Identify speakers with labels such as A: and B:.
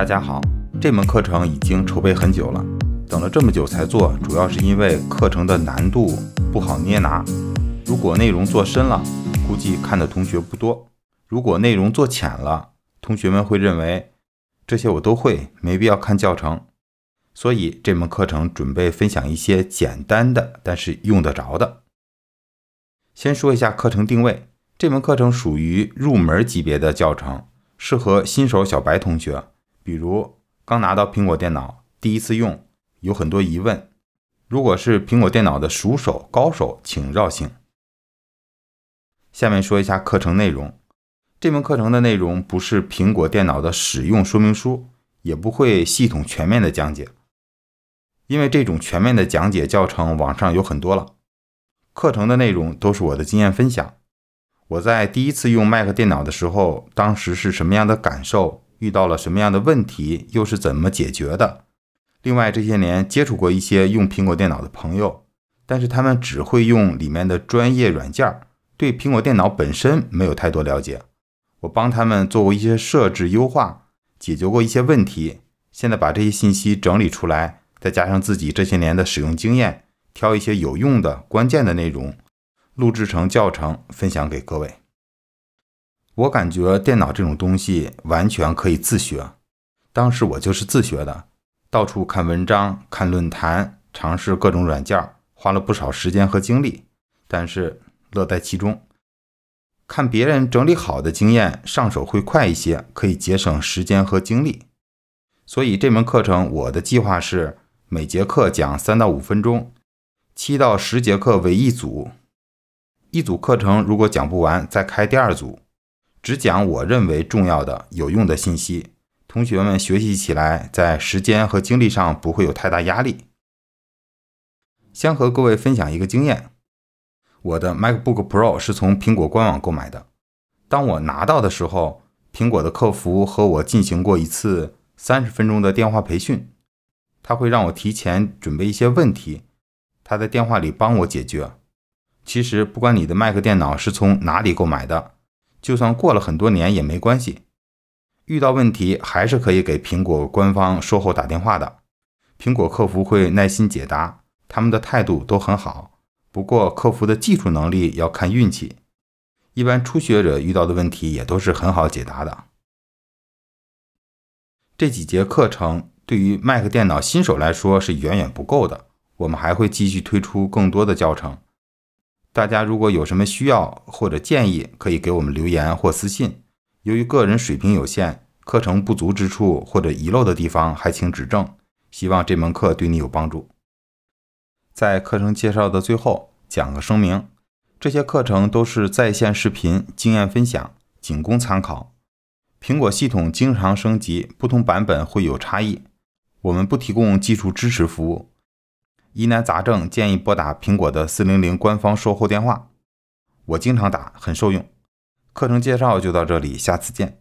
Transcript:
A: 大家好，这门课程已经筹备很久了，等了这么久才做，主要是因为课程的难度不好捏拿。如果内容做深了，估计看的同学不多；如果内容做浅了，同学们会认为这些我都会，没必要看教程。所以这门课程准备分享一些简单的，但是用得着的。先说一下课程定位，这门课程属于入门级别的教程，适合新手小白同学。比如刚拿到苹果电脑，第一次用，有很多疑问。如果是苹果电脑的熟手、高手，请绕行。下面说一下课程内容。这门课程的内容不是苹果电脑的使用说明书，也不会系统全面的讲解，因为这种全面的讲解教程网上有很多了。课程的内容都是我的经验分享。我在第一次用 Mac 电脑的时候，当时是什么样的感受？遇到了什么样的问题，又是怎么解决的？另外，这些年接触过一些用苹果电脑的朋友，但是他们只会用里面的专业软件，对苹果电脑本身没有太多了解。我帮他们做过一些设置优化，解决过一些问题。现在把这些信息整理出来，再加上自己这些年的使用经验，挑一些有用的、关键的内容，录制成教程分享给各位。我感觉电脑这种东西完全可以自学，当时我就是自学的，到处看文章、看论坛，尝试各种软件，花了不少时间和精力，但是乐在其中。看别人整理好的经验，上手会快一些，可以节省时间和精力。所以这门课程我的计划是每节课讲三到五分钟，七到十节课为一组，一组课程如果讲不完，再开第二组。只讲我认为重要的、有用的信息，同学们学习起来在时间和精力上不会有太大压力。先和各位分享一个经验：我的 MacBook Pro 是从苹果官网购买的。当我拿到的时候，苹果的客服和我进行过一次三十分钟的电话培训，他会让我提前准备一些问题，他在电话里帮我解决。其实，不管你的 Mac 电脑是从哪里购买的。就算过了很多年也没关系，遇到问题还是可以给苹果官方售后打电话的，苹果客服会耐心解答，他们的态度都很好。不过客服的技术能力要看运气，一般初学者遇到的问题也都是很好解答的。这几节课程对于 Mac 电脑新手来说是远远不够的，我们还会继续推出更多的教程。大家如果有什么需要或者建议，可以给我们留言或私信。由于个人水平有限，课程不足之处或者遗漏的地方，还请指正。希望这门课对你有帮助。在课程介绍的最后讲个声明：这些课程都是在线视频经验分享，仅供参考。苹果系统经常升级，不同版本会有差异，我们不提供技术支持服务。疑难杂症建议拨打苹果的四零零官方售后电话，我经常打，很受用。课程介绍就到这里，下次见。